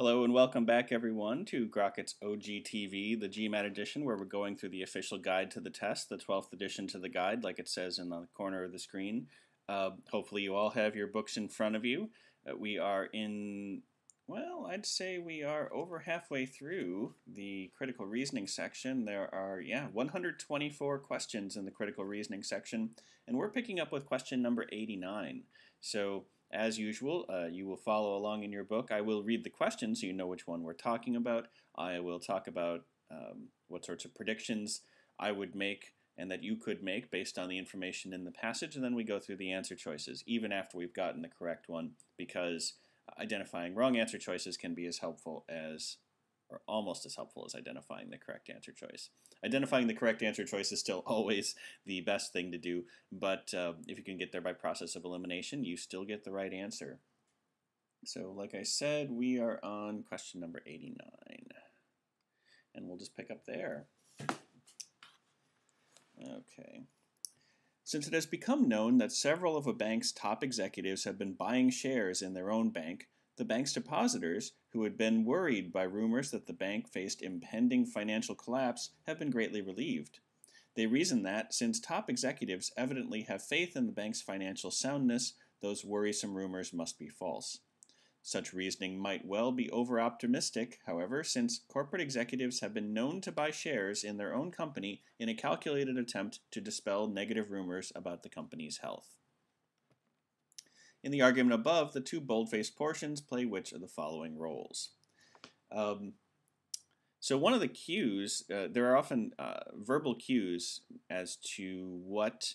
Hello and welcome back everyone to Grockit's OGTV, the GMAT edition where we're going through the official guide to the test, the 12th edition to the guide like it says in the corner of the screen. Uh, hopefully you all have your books in front of you. Uh, we are in, well, I'd say we are over halfway through the critical reasoning section. There are, yeah, 124 questions in the critical reasoning section and we're picking up with question number 89. So as usual, uh, you will follow along in your book. I will read the question so you know which one we're talking about. I will talk about um, what sorts of predictions I would make and that you could make based on the information in the passage, and then we go through the answer choices, even after we've gotten the correct one, because identifying wrong answer choices can be as helpful as or almost as helpful as identifying the correct answer choice. Identifying the correct answer choice is still always the best thing to do, but uh, if you can get there by process of elimination, you still get the right answer. So like I said, we are on question number 89. And we'll just pick up there. Okay. Since it has become known that several of a bank's top executives have been buying shares in their own bank, the bank's depositors, who had been worried by rumors that the bank faced impending financial collapse, have been greatly relieved. They reason that, since top executives evidently have faith in the bank's financial soundness, those worrisome rumors must be false. Such reasoning might well be over optimistic, however, since corporate executives have been known to buy shares in their own company in a calculated attempt to dispel negative rumors about the company's health. In the argument above, the two bold-faced portions play which of the following roles? Um, so one of the cues, uh, there are often uh, verbal cues as to what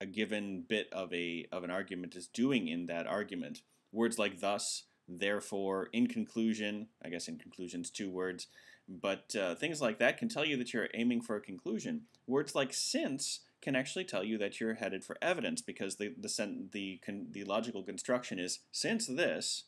a given bit of a of an argument is doing in that argument. Words like thus, therefore, in conclusion, I guess in conclusion's two words, but uh, things like that can tell you that you're aiming for a conclusion. Words like since can actually tell you that you're headed for evidence because the the the, con- the logical construction is since this,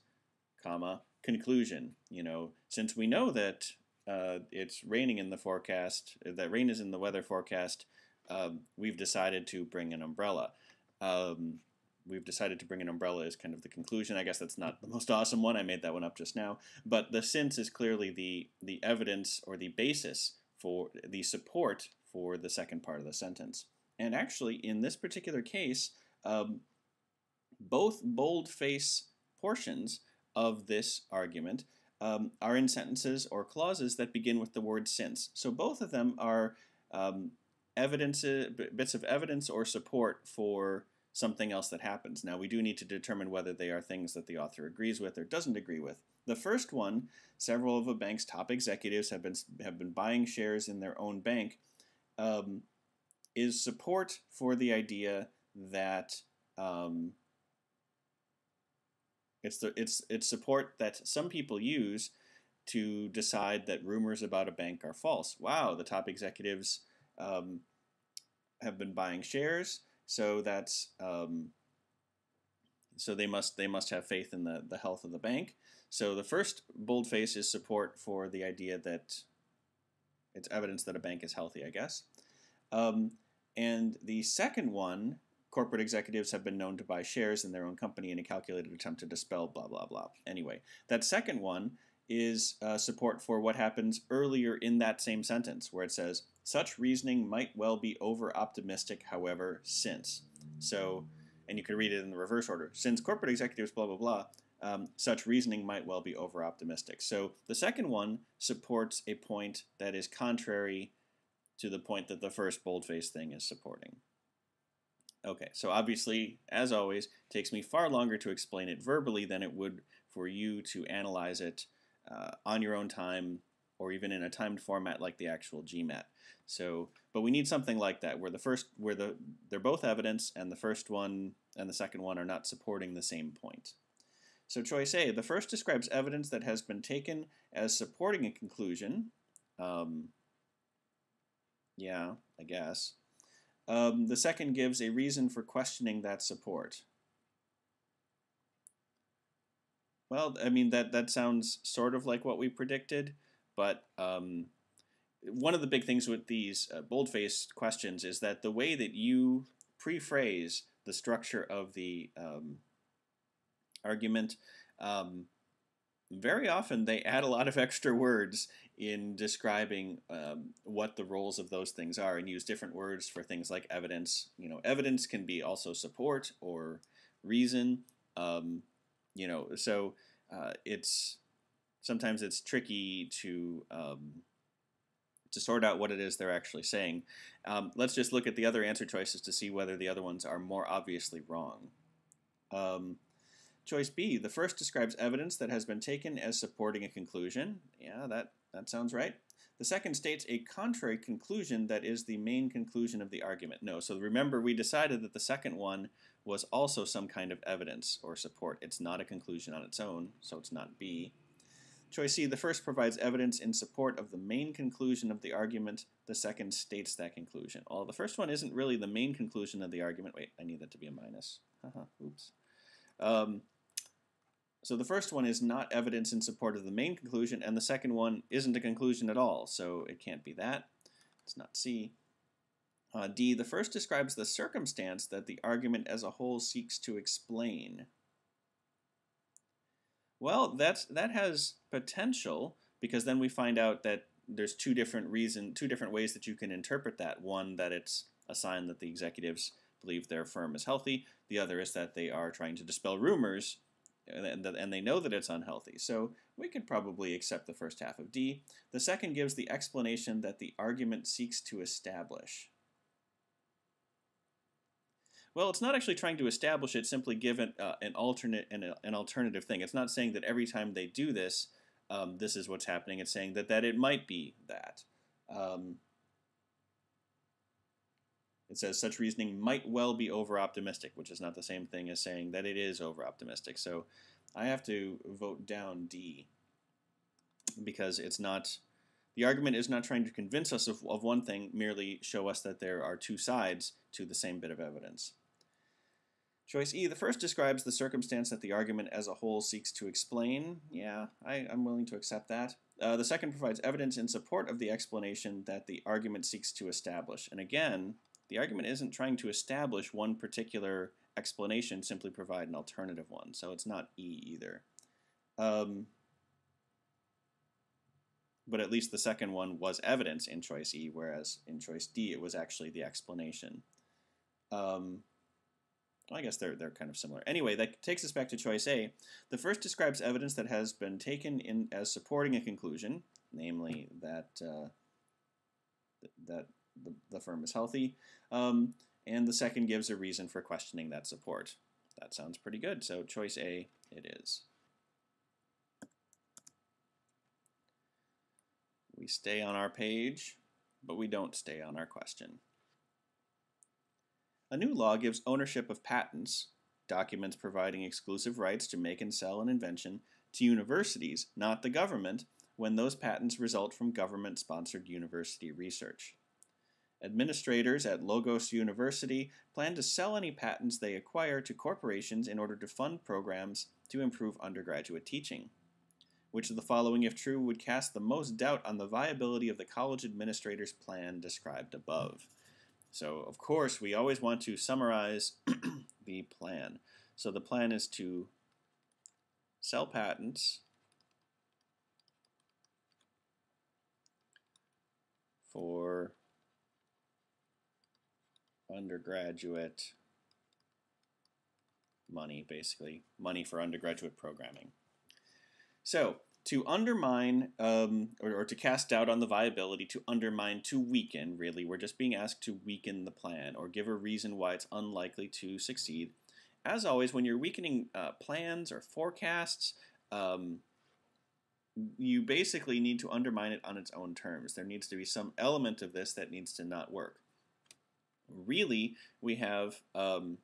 comma conclusion. You know, since we know that uh, it's raining in the forecast, that rain is in the weather forecast, um, we've decided to bring an umbrella. Um, we've decided to bring an umbrella is kind of the conclusion. I guess that's not the most awesome one. I made that one up just now. But the since is clearly the the evidence or the basis for the support for the second part of the sentence. And actually, in this particular case, um, both boldface portions of this argument um, are in sentences or clauses that begin with the word since. So both of them are um, evidence, bits of evidence or support for something else that happens. Now we do need to determine whether they are things that the author agrees with or doesn't agree with. The first one, several of a bank's top executives have been have been buying shares in their own bank. Um, is support for the idea that um, it's the it's it's support that some people use to decide that rumors about a bank are false. Wow, the top executives um, have been buying shares, so that's um, so they must they must have faith in the the health of the bank. So the first boldface is support for the idea that it's evidence that a bank is healthy, I guess. Um, and the second one, corporate executives have been known to buy shares in their own company in a calculated attempt to dispel blah, blah, blah. Anyway, that second one is uh, support for what happens earlier in that same sentence, where it says, such reasoning might well be over optimistic, however, since. So, and you can read it in the reverse order. Since corporate executives, blah, blah, blah, um, such reasoning might well be over optimistic. So the second one supports a point that is contrary to the point that the first boldface thing is supporting. Okay, so obviously, as always, takes me far longer to explain it verbally than it would for you to analyze it uh, on your own time or even in a timed format like the actual GMAT. So, but we need something like that where the first, where the they're both evidence and the first one and the second one are not supporting the same point. So choice A, the first describes evidence that has been taken as supporting a conclusion. Um, yeah, I guess. Um, the second gives a reason for questioning that support. Well, I mean, that, that sounds sort of like what we predicted, but um, one of the big things with these uh, boldface questions is that the way that you pre-phrase the structure of the um, argument um, very often they add a lot of extra words in describing um, what the roles of those things are and use different words for things like evidence. You know, evidence can be also support or reason. Um, you know, so uh, it's sometimes it's tricky to um, to sort out what it is they're actually saying. Um, let's just look at the other answer choices to see whether the other ones are more obviously wrong. Um, choice B, the first describes evidence that has been taken as supporting a conclusion. Yeah, that, that sounds right. The second states a contrary conclusion that is the main conclusion of the argument. No, so remember we decided that the second one was also some kind of evidence or support. It's not a conclusion on its own, so it's not B. Choice C, the first provides evidence in support of the main conclusion of the argument. The second states that conclusion. Well, the first one isn't really the main conclusion of the argument. Wait, I need that to be a minus. Haha, oops. Um, so the first one is not evidence in support of the main conclusion, and the second one isn't a conclusion at all, so it can't be that. It's not C. Uh, D, the first describes the circumstance that the argument as a whole seeks to explain. Well, that's that has potential because then we find out that there's two different reason, two different ways that you can interpret that. One that it's a sign that the executives believe their firm is healthy. The other is that they are trying to dispel rumors and, and they know that it's unhealthy. So we could probably accept the first half of D. The second gives the explanation that the argument seeks to establish. Well, it's not actually trying to establish it, simply give uh, an alternate an, an alternative thing. It's not saying that every time they do this, um, this is what's happening. It's saying that, that it might be that. Um, it says such reasoning might well be over-optimistic, which is not the same thing as saying that it is over-optimistic. So I have to vote down D because it's not the argument is not trying to convince us of, of one thing, merely show us that there are two sides to the same bit of evidence. Choice E, the first describes the circumstance that the argument as a whole seeks to explain. Yeah, I, am willing to accept that. Uh, the second provides evidence in support of the explanation that the argument seeks to establish. And again, the argument isn't trying to establish one particular explanation, simply provide an alternative one. So it's not E either. Um, but at least the second one was evidence in choice E, whereas in choice D it was actually the explanation. Um, I guess they're, they're kind of similar. Anyway, that takes us back to choice A. The first describes evidence that has been taken in as supporting a conclusion, namely that, uh, that the, the firm is healthy. Um, and the second gives a reason for questioning that support. That sounds pretty good, so choice A it is. We stay on our page, but we don't stay on our question. A new law gives ownership of patents, documents providing exclusive rights to make and sell an invention, to universities, not the government, when those patents result from government sponsored university research. Administrators at Logos University plan to sell any patents they acquire to corporations in order to fund programs to improve undergraduate teaching. Which of the following, if true, would cast the most doubt on the viability of the college administrator's plan described above? So, of course, we always want to summarize the plan. So the plan is to sell patents for undergraduate money, basically, money for undergraduate programming. So to undermine um, or, or, to cast doubt on the viability, to undermine, to weaken, really. We're just being asked to weaken the plan or give a reason why it's unlikely to succeed. As always, when you're weakening uh, plans or forecasts, um, you basically need to undermine it on its own terms. There needs to be some element of this that needs to not work. Really, we have um,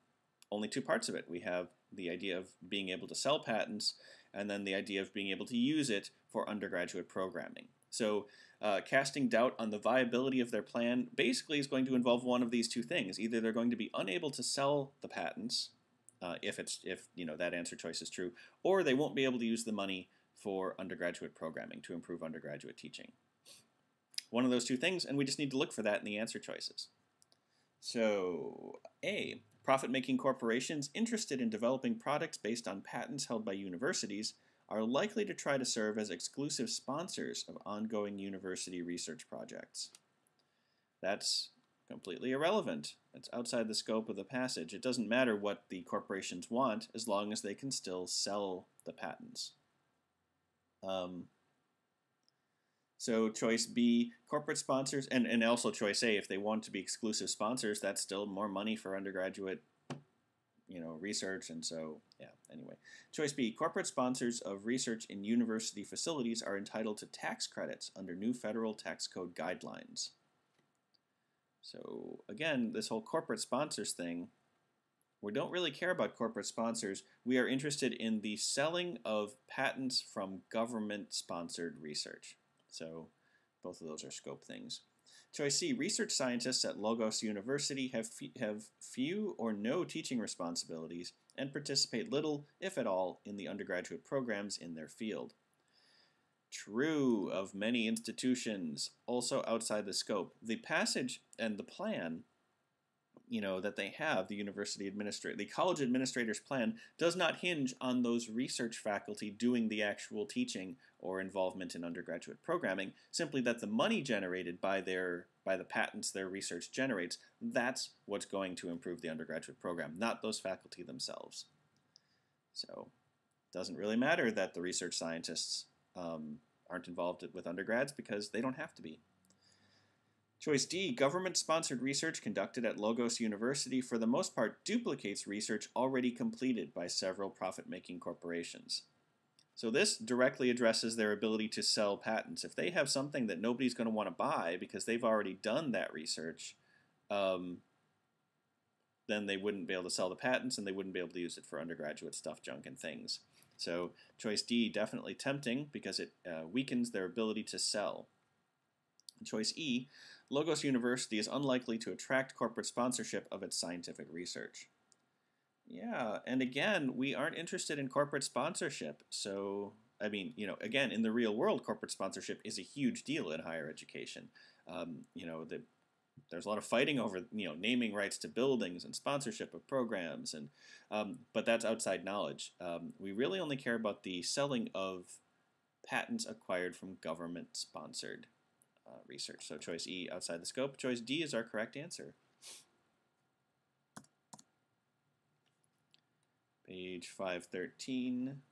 only two parts of it. We have the idea of being able to sell patents and then the idea of being able to use it for undergraduate programming. So uh, casting doubt on the viability of their plan basically is going to involve one of these two things. Either they're going to be unable to sell the patents, uh, if it's if you know that answer choice is true, or they won't be able to use the money for undergraduate programming to improve undergraduate teaching. One of those two things, and we just need to look for that in the answer choices. So A, profit-making corporations interested in developing products based on patents held by universities are likely to try to serve as exclusive sponsors of ongoing university research projects. That's completely irrelevant. It's outside the scope of the passage. It doesn't matter what the corporations want as long as they can still sell the patents. Um, so choice B, corporate sponsors, and, and also choice A, if they want to be exclusive sponsors, that's still more money for undergraduate you know, research, and so, yeah, anyway. Choice B, corporate sponsors of research in university facilities are entitled to tax credits under new federal tax code guidelines. So again, this whole corporate sponsors thing, we don't really care about corporate sponsors. We are interested in the selling of patents from government-sponsored research. So both of those are scope things. Choice C, research scientists at Logos University have, have few or no teaching responsibilities and participate little, if at all, in the undergraduate programs in their field. True of many institutions, also outside the scope. The passage and the plan you know that they have the university administrator the college administrator's plan does not hinge on those research faculty doing the actual teaching or involvement in undergraduate programming. Simply that the money generated by their by the patents their research generates that's what's going to improve the undergraduate program not those faculty themselves. So it doesn't really matter that the research scientists um, aren't involved with undergrads because they don't have to be Choice D, government-sponsored research conducted at Logos University for the most part duplicates research already completed by several profit-making corporations. So this directly addresses their ability to sell patents. If they have something that nobody's going to want to buy because they've already done that research, um, then they wouldn't be able to sell the patents and they wouldn't be able to use it for undergraduate stuff, junk, and things. So choice D, definitely tempting because it uh, weakens their ability to sell. Choice E, Logos University is unlikely to attract corporate sponsorship of its scientific research. Yeah, and again, we aren't interested in corporate sponsorship. So, I mean, you know, again, in the real world, corporate sponsorship is a huge deal in higher education. Um, you know, the, there's a lot of fighting over, you know, naming rights to buildings and sponsorship of programs, and um, but that's outside knowledge. Um, we really only care about the selling of patents acquired from government-sponsored uh, research. So choice E outside the scope. Choice D is our correct answer. Page 513,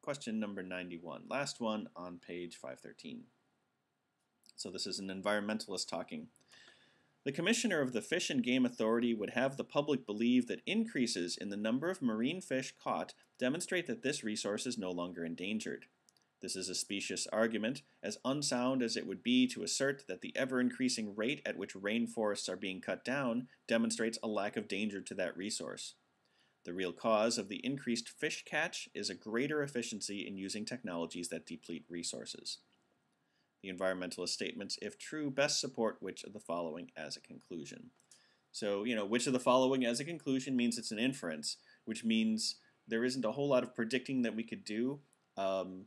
question number 91. Last one on page 513. So this is an environmentalist talking. The Commissioner of the Fish and Game Authority would have the public believe that increases in the number of marine fish caught demonstrate that this resource is no longer endangered. This is a specious argument, as unsound as it would be to assert that the ever increasing rate at which rainforests are being cut down demonstrates a lack of danger to that resource. The real cause of the increased fish catch is a greater efficiency in using technologies that deplete resources. The environmentalist statements, if true, best support which of the following as a conclusion. So, you know, which of the following as a conclusion means it's an inference, which means there isn't a whole lot of predicting that we could do. Um,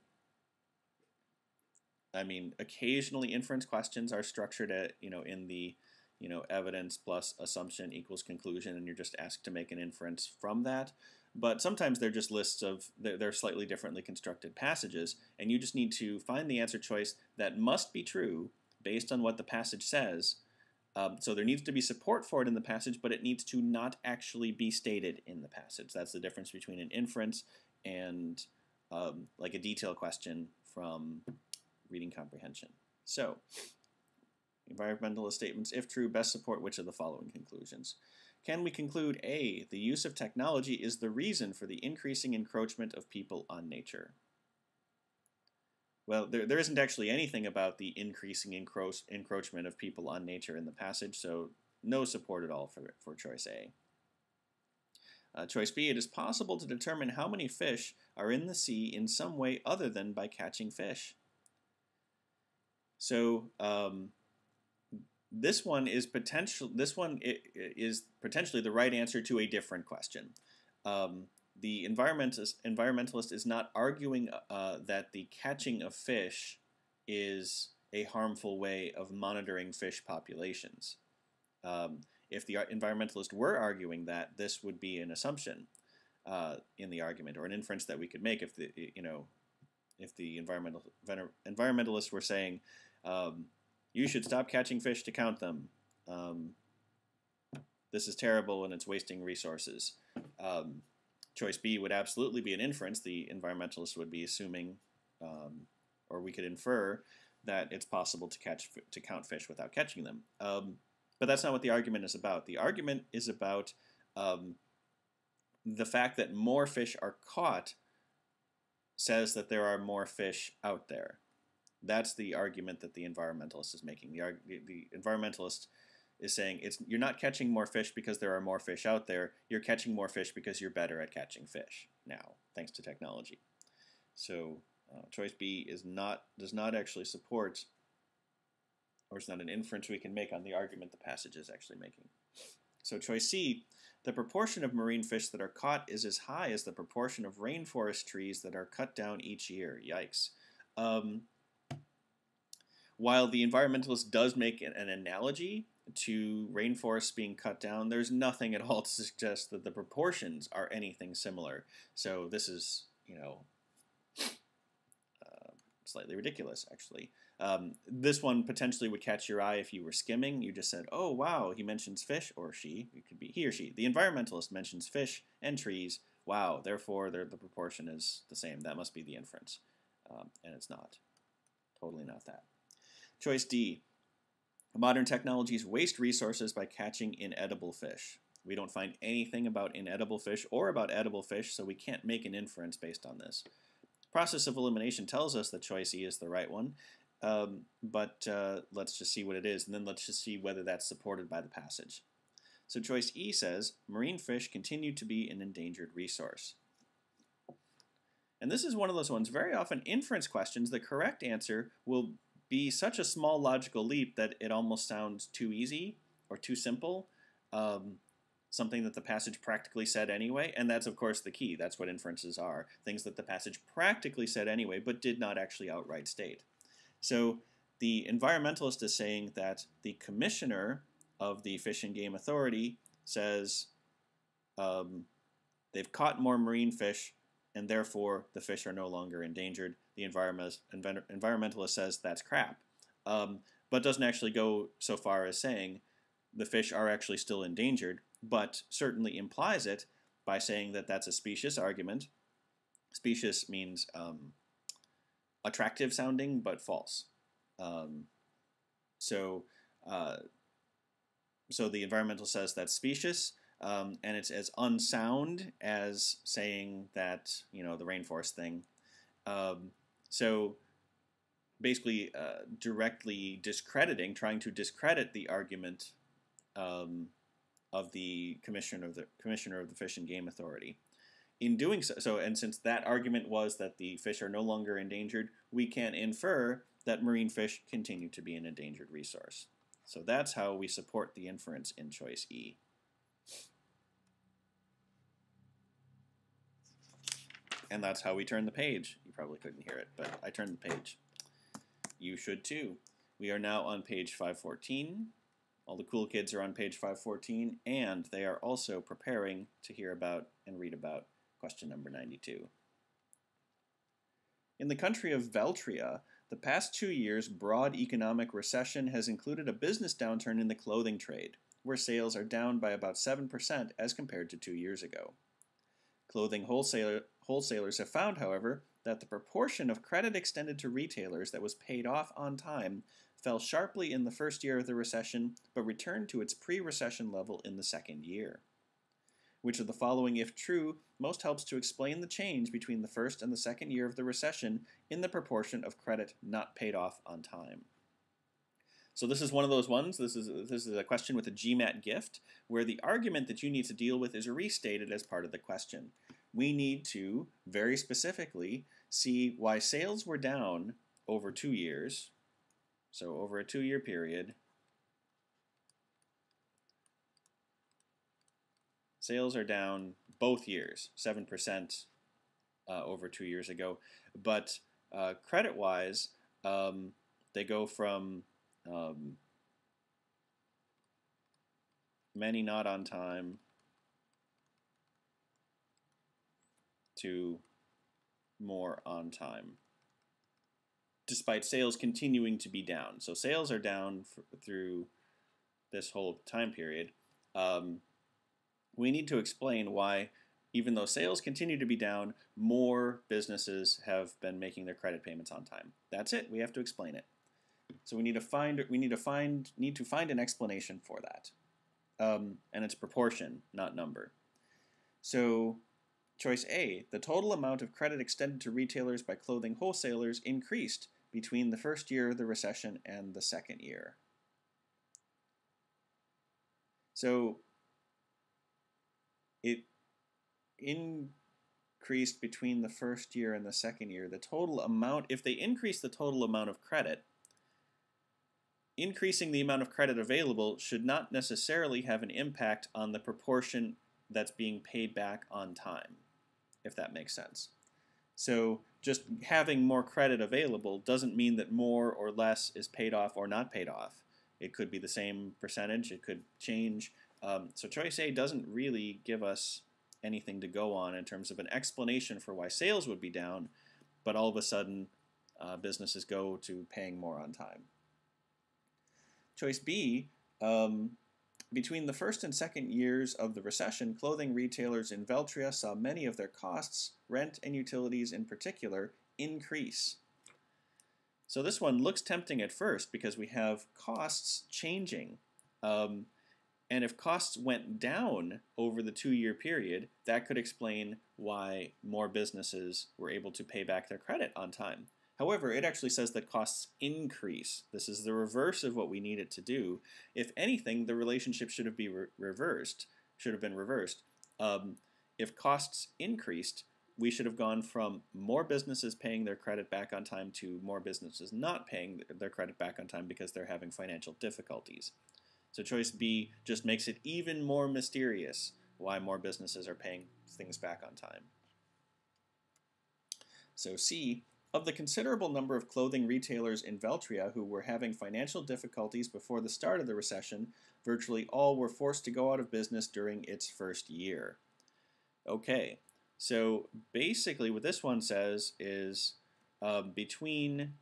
I mean, occasionally inference questions are structured at, you know, in the, you know, evidence plus assumption equals conclusion, and you're just asked to make an inference from that. But sometimes they're just lists of, they're slightly differently constructed passages, and you just need to find the answer choice that must be true based on what the passage says. Um, so there needs to be support for it in the passage, but it needs to not actually be stated in the passage. That's the difference between an inference and um, like a detail question from reading comprehension. So, environmentalist statements, if true, best support which of the following conclusions? Can we conclude A, the use of technology is the reason for the increasing encroachment of people on nature? Well, there, there isn't actually anything about the increasing encro encroachment of people on nature in the passage, so no support at all for, for choice A. Uh, choice B, it is possible to determine how many fish are in the sea in some way other than by catching fish. So um, this one is potential. This one is potentially the right answer to a different question. Um, the environmentalist, environmentalist is not arguing uh, that the catching of fish is a harmful way of monitoring fish populations. Um, if the environmentalist were arguing that, this would be an assumption uh, in the argument or an inference that we could make if the you know if the environmental environmentalists were saying um, you should stop catching fish to count them. Um, this is terrible and it's wasting resources. Um, choice B would absolutely be an inference. The environmentalist would be assuming, um, or we could infer, that it's possible to catch to count fish without catching them. Um, but that's not what the argument is about. The argument is about um, the fact that more fish are caught says that there are more fish out there. That's the argument that the environmentalist is making. The, the, environmentalist is saying it's you're not catching more fish because there are more fish out there. You're catching more fish because you're better at catching fish now, thanks to technology. So uh, choice B is not does not actually support, or it's not an inference we can make on the argument the passage is actually making. So choice C, the proportion of marine fish that are caught is as high as the proportion of rainforest trees that are cut down each year. Yikes. Um, while the environmentalist does make an, an analogy to rainforests being cut down, there's nothing at all to suggest that the proportions are anything similar. So this is, you know, uh, slightly ridiculous, actually. Um, this one potentially would catch your eye if you were skimming. You just said, oh, wow, he mentions fish, or she, it could be he or she. The environmentalist mentions fish and trees. Wow, therefore the proportion is the same. That must be the inference. Um, and it's not. Totally not that. Choice D. Modern technologies waste resources by catching inedible fish. We don't find anything about inedible fish or about edible fish, so we can't make an inference based on this. Process of elimination tells us that choice E is the right one, um, but uh, let's just see what it is, and then let's just see whether that's supported by the passage. So choice E says, marine fish continue to be an endangered resource. And this is one of those ones, very often inference questions, the correct answer will be such a small logical leap that it almost sounds too easy or too simple. Um, something that the passage practically said anyway, and that's of course the key. That's what inferences are things that the passage practically said anyway, but did not actually outright state. So the environmentalist is saying that the commissioner of the Fish and Game Authority says um, they've caught more marine fish and therefore the fish are no longer endangered. The environmentalist says that's crap, um, but doesn't actually go so far as saying the fish are actually still endangered, but certainly implies it by saying that that's a specious argument. Specious means um, attractive sounding, but false. Um, so, uh, so the environmental says that's specious, um, and it's as unsound as saying that you know the rainforest thing. Um, so basically, uh, directly discrediting, trying to discredit the argument um, of the commissioner of the commissioner of the Fish and Game Authority. In doing so, so and since that argument was that the fish are no longer endangered, we can infer that marine fish continue to be an endangered resource. So that's how we support the inference in choice E. and that's how we turn the page. You probably couldn't hear it, but I turned the page. You should too. We are now on page 514. All the cool kids are on page 514, and they are also preparing to hear about and read about question number 92. In the country of Veltria, the past two years' broad economic recession has included a business downturn in the clothing trade, where sales are down by about 7% as compared to two years ago. Clothing wholesaler, wholesalers have found, however, that the proportion of credit extended to retailers that was paid off on time fell sharply in the first year of the recession, but returned to its pre recession level in the second year. Which of the following, if true, most helps to explain the change between the first and the second year of the recession in the proportion of credit not paid off on time? So this is one of those ones. This is this is a question with a GMAT gift where the argument that you need to deal with is restated as part of the question. We need to very specifically see why sales were down over two years. So over a two-year period, sales are down both years, 7% uh, over two years ago. But uh, credit-wise, um, they go from um, many not on time to more on time. despite sales continuing to be down. So sales are down through this whole time period. Um, we need to explain why, even though sales continue to be down, more businesses have been making their credit payments on time. That's it. We have to explain it. So we need to find we need to find need to find an explanation for that, um, and it's proportion, not number. So Choice A, the total amount of credit extended to retailers by clothing wholesalers increased between the first year of the recession and the second year. So it increased between the first year and the second year. The total amount, if they increase the total amount of credit, increasing the amount of credit available should not necessarily have an impact on the proportion that's being paid back on time if that makes sense. So just having more credit available doesn't mean that more or less is paid off or not paid off. It could be the same percentage, it could change. Um, so choice A doesn't really give us anything to go on in terms of an explanation for why sales would be down, but all of a sudden uh, businesses go to paying more on time. Choice B um, between the first and second years of the recession, clothing retailers in Veltria saw many of their costs, rent and utilities in particular, increase. So this one looks tempting at first because we have costs changing. Um, and if costs went down over the two year period, that could explain why more businesses were able to pay back their credit on time. However, it actually says that costs increase. This is the reverse of what we need it to do. If anything, the relationship should have been re reversed. Should have been reversed. Um, if costs increased, we should have gone from more businesses paying their credit back on time to more businesses not paying their credit back on time because they're having financial difficulties. So choice B just makes it even more mysterious why more businesses are paying things back on time. So C, of the considerable number of clothing retailers in Veltria who were having financial difficulties before the start of the recession, virtually all were forced to go out of business during its first year. Okay, so basically what this one says is uh, between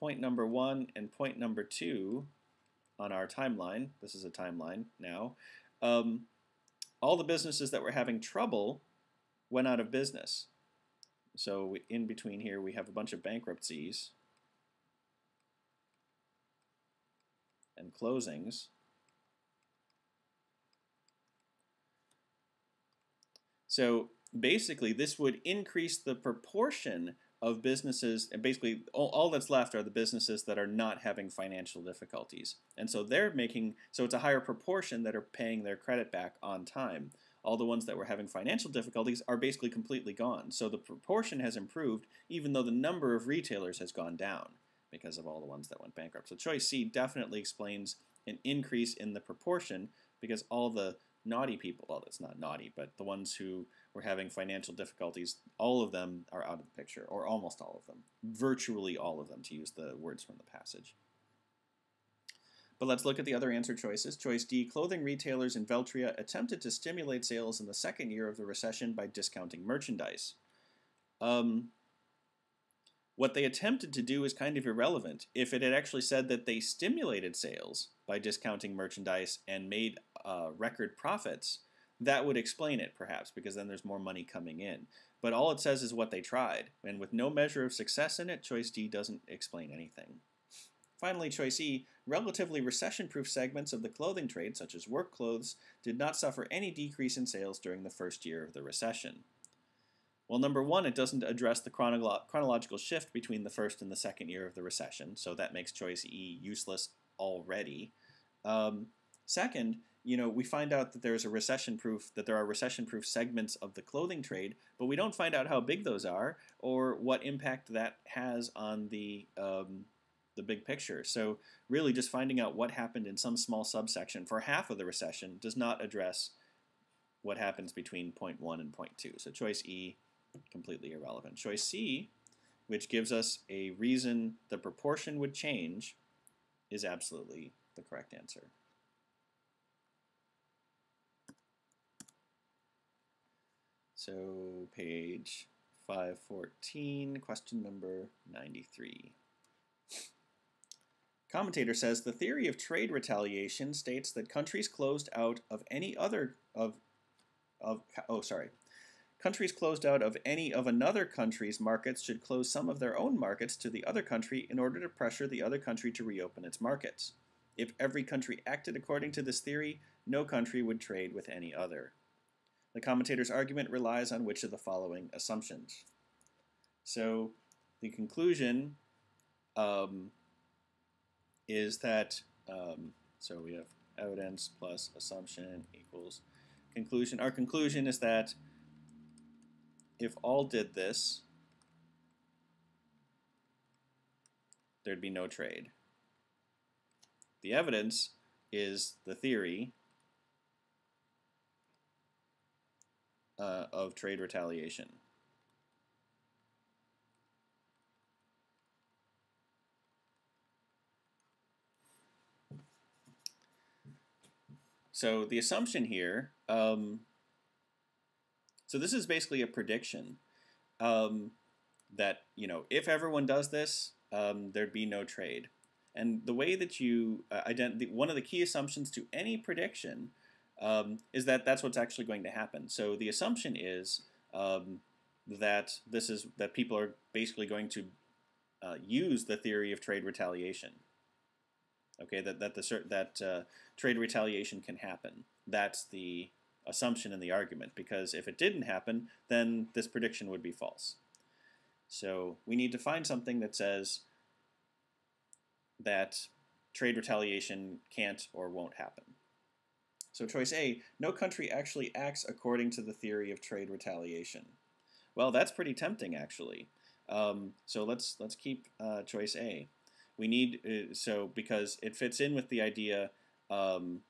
point number one and point number two on our timeline, this is a timeline now, um, all the businesses that were having trouble went out of business. So in between here, we have a bunch of bankruptcies and closings. So basically, this would increase the proportion of businesses, and basically all, all, that's left are the businesses that are not having financial difficulties. And so they're making, so it's a higher proportion that are paying their credit back on time all the ones that were having financial difficulties are basically completely gone. So the proportion has improved, even though the number of retailers has gone down because of all the ones that went bankrupt. So choice C definitely explains an increase in the proportion because all the naughty people, well, it's not naughty, but the ones who were having financial difficulties, all of them are out of the picture, or almost all of them, virtually all of them, to use the words from the passage. But let's look at the other answer choices. Choice D, clothing retailers in Veltria attempted to stimulate sales in the second year of the recession by discounting merchandise. Um, what they attempted to do is kind of irrelevant. If it had actually said that they stimulated sales by discounting merchandise and made uh, record profits, that would explain it perhaps, because then there's more money coming in. But all it says is what they tried, and with no measure of success in it, choice D doesn't explain anything. Finally, choice E, relatively recession-proof segments of the clothing trade, such as work clothes, did not suffer any decrease in sales during the first year of the recession. Well, number one, it doesn't address the chronolo chronological shift between the first and the second year of the recession, so that makes choice E useless already. Um, second, you know, we find out that there's a recession-proof, that there are recession-proof segments of the clothing trade, but we don't find out how big those are or what impact that has on the um, the big picture. So really just finding out what happened in some small subsection for half of the recession does not address what happens between point 1 and point 2. So choice E, completely irrelevant. Choice C, which gives us a reason the proportion would change, is absolutely the correct answer. So page 514, question number 93. Commentator says the theory of trade retaliation states that countries closed out of any other of of oh sorry countries closed out of any of another country's markets should close some of their own markets to the other country in order to pressure the other country to reopen its markets. If every country acted according to this theory, no country would trade with any other. The commentator's argument relies on which of the following assumptions? So the conclusion um, is that, um, so we have evidence plus assumption equals conclusion. Our conclusion is that if all did this, there'd be no trade. The evidence is the theory uh, of trade retaliation. So the assumption here, um, so this is basically a prediction um, that, you know, if everyone does this, um, there'd be no trade. And the way that you uh, identify, one of the key assumptions to any prediction um, is that that's what's actually going to happen. So the assumption is um, that this is, that people are basically going to uh, use the theory of trade retaliation. Okay, that that the that uh, trade retaliation can happen. That's the assumption in the argument because if it didn't happen, then this prediction would be false. So we need to find something that says that trade retaliation can't or won't happen. So choice A, no country actually acts according to the theory of trade retaliation. Well, that's pretty tempting actually. Um, so let's let's keep uh, choice A. We need uh, so because it fits in with the idea. Um,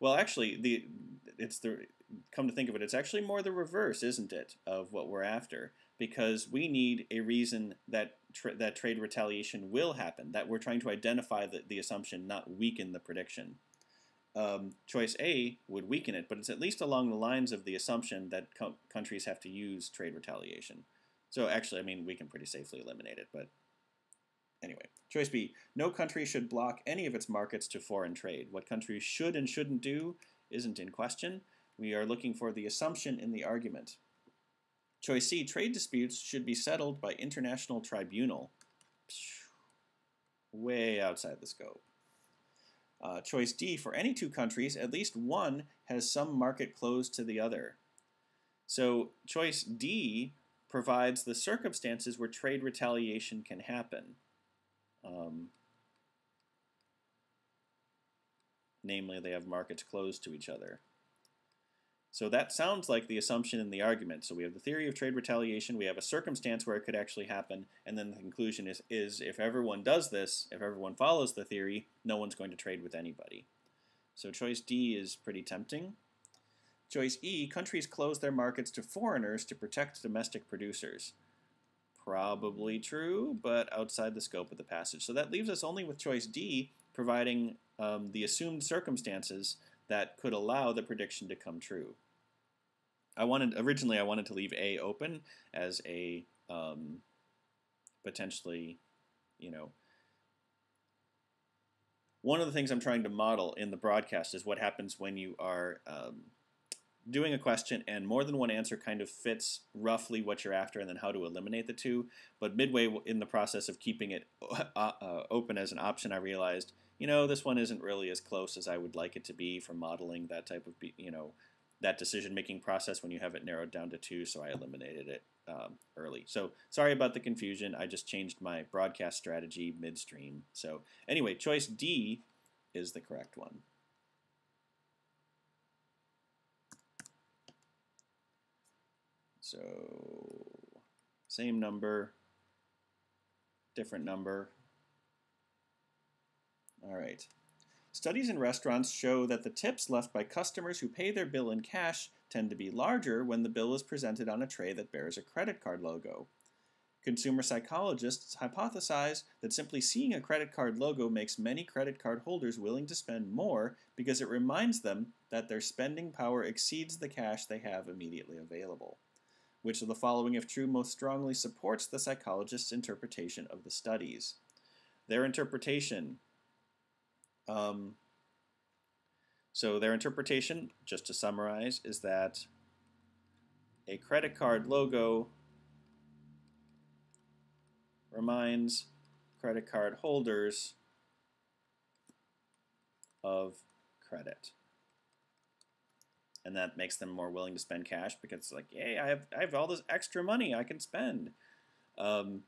well, actually, the it's the come to think of it, it's actually more the reverse, isn't it, of what we're after? Because we need a reason that tra that trade retaliation will happen. That we're trying to identify the, the assumption, not weaken the prediction. Um, choice A would weaken it, but it's at least along the lines of the assumption that co countries have to use trade retaliation. So actually, I mean, we can pretty safely eliminate it, but Anyway, choice B, no country should block any of its markets to foreign trade. What countries should and shouldn't do isn't in question. We are looking for the assumption in the argument. Choice C, trade disputes should be settled by international tribunal. Way outside the scope. Uh, choice D, for any two countries, at least one has some market closed to the other. So choice D provides the circumstances where trade retaliation can happen. Um, namely, they have markets closed to each other. So that sounds like the assumption in the argument. So we have the theory of trade retaliation, we have a circumstance where it could actually happen, and then the conclusion is, is if everyone does this, if everyone follows the theory, no one's going to trade with anybody. So choice D is pretty tempting. Choice E, countries close their markets to foreigners to protect domestic producers probably true, but outside the scope of the passage. So that leaves us only with choice D, providing um, the assumed circumstances that could allow the prediction to come true. I wanted originally I wanted to leave A open as a um, potentially, you know, one of the things I'm trying to model in the broadcast is what happens when you are um, doing a question and more than one answer kind of fits roughly what you're after and then how to eliminate the two. But midway in the process of keeping it uh, uh, open as an option, I realized, you know, this one isn't really as close as I would like it to be for modeling that type of, you know, that decision-making process when you have it narrowed down to two, so I eliminated it um, early. So sorry about the confusion. I just changed my broadcast strategy midstream. So anyway, choice D is the correct one. So same number, different number. All right. Studies in restaurants show that the tips left by customers who pay their bill in cash tend to be larger when the bill is presented on a tray that bears a credit card logo. Consumer psychologists hypothesize that simply seeing a credit card logo makes many credit card holders willing to spend more because it reminds them that their spending power exceeds the cash they have immediately available. Which of the following, if true, most strongly supports the psychologist's interpretation of the studies? their interpretation. Um, so their interpretation, just to summarize, is that a credit card logo reminds credit card holders of credit. And that makes them more willing to spend cash because it's like, hey, I have, I have all this extra money I can spend. Um,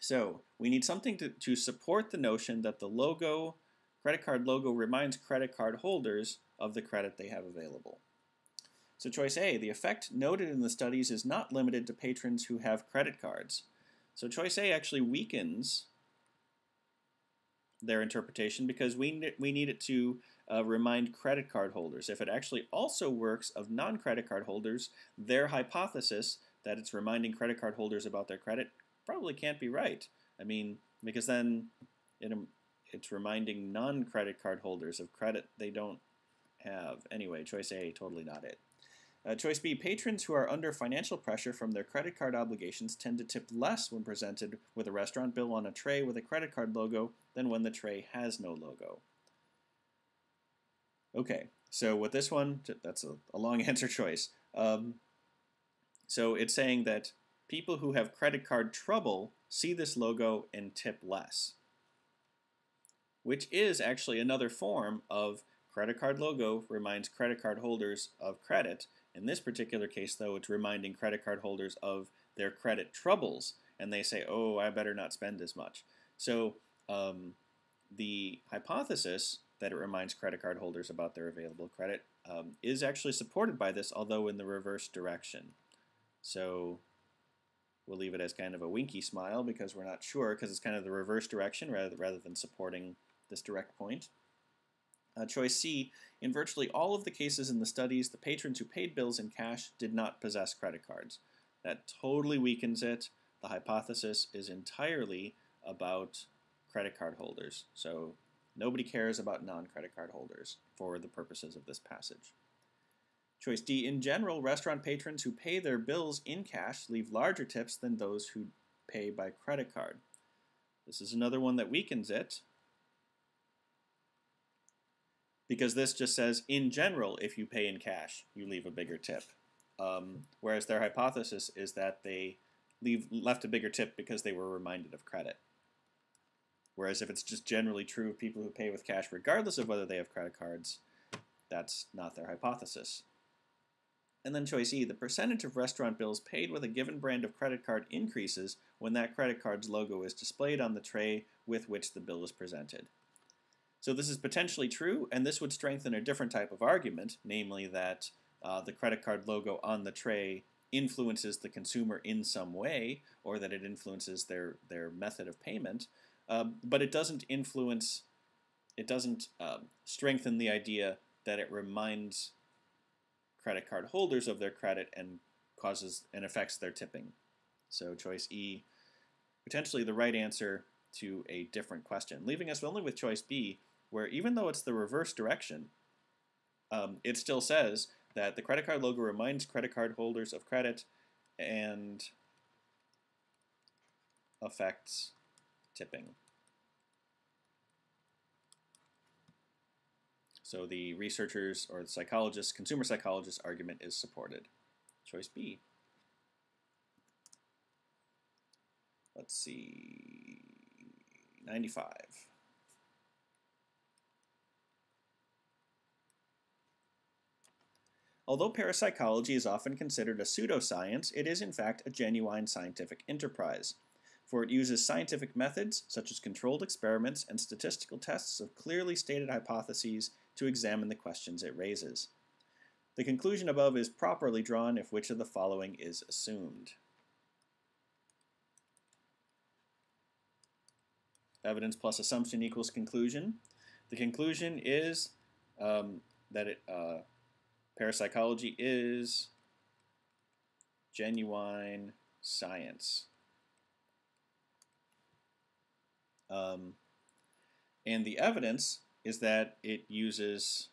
so we need something to, to support the notion that the logo, credit card logo reminds credit card holders of the credit they have available. So choice A, the effect noted in the studies is not limited to patrons who have credit cards. So choice A actually weakens their interpretation because we, we need it to uh, remind credit card holders. If it actually also works of non-credit card holders, their hypothesis that it's reminding credit card holders about their credit probably can't be right. I mean, because then it, it's reminding non-credit card holders of credit they don't have. Anyway, choice A, totally not it. Uh, choice B, patrons who are under financial pressure from their credit card obligations tend to tip less when presented with a restaurant bill on a tray with a credit card logo than when the tray has no logo. Okay, so with this one, that's a, a long answer choice. Um, so it's saying that people who have credit card trouble see this logo and tip less, which is actually another form of credit card logo reminds credit card holders of credit in this particular case, though, it's reminding credit card holders of their credit troubles, and they say, oh, I better not spend as much. So um, the hypothesis that it reminds credit card holders about their available credit um, is actually supported by this, although in the reverse direction. So we'll leave it as kind of a winky smile because we're not sure, because it's kind of the reverse direction rather, rather than supporting this direct point. Uh, choice C, in virtually all of the cases in the studies, the patrons who paid bills in cash did not possess credit cards. That totally weakens it. The hypothesis is entirely about credit card holders. So nobody cares about non-credit card holders for the purposes of this passage. Choice D, in general, restaurant patrons who pay their bills in cash leave larger tips than those who pay by credit card. This is another one that weakens it because this just says, in general, if you pay in cash, you leave a bigger tip. Um, whereas their hypothesis is that they leave left a bigger tip because they were reminded of credit. Whereas if it's just generally true of people who pay with cash regardless of whether they have credit cards, that's not their hypothesis. And then choice E, the percentage of restaurant bills paid with a given brand of credit card increases when that credit card's logo is displayed on the tray with which the bill is presented. So this is potentially true, and this would strengthen a different type of argument, namely that uh, the credit card logo on the tray influences the consumer in some way, or that it influences their, their method of payment, um, but it doesn't influence, it doesn't um, strengthen the idea that it reminds credit card holders of their credit and causes and affects their tipping. So choice E, potentially the right answer to a different question, leaving us only with choice B, where even though it's the reverse direction, um, it still says that the credit card logo reminds credit card holders of credit and affects tipping. So the researchers or the psychologists, consumer psychologists argument is supported. Choice B. Let's see, 95. Although parapsychology is often considered a pseudoscience, it is in fact a genuine scientific enterprise, for it uses scientific methods, such as controlled experiments and statistical tests of clearly stated hypotheses, to examine the questions it raises. The conclusion above is properly drawn if which of the following is assumed. Evidence plus assumption equals conclusion. The conclusion is um, that it, uh, Parapsychology is genuine science. Um, and the evidence is that it uses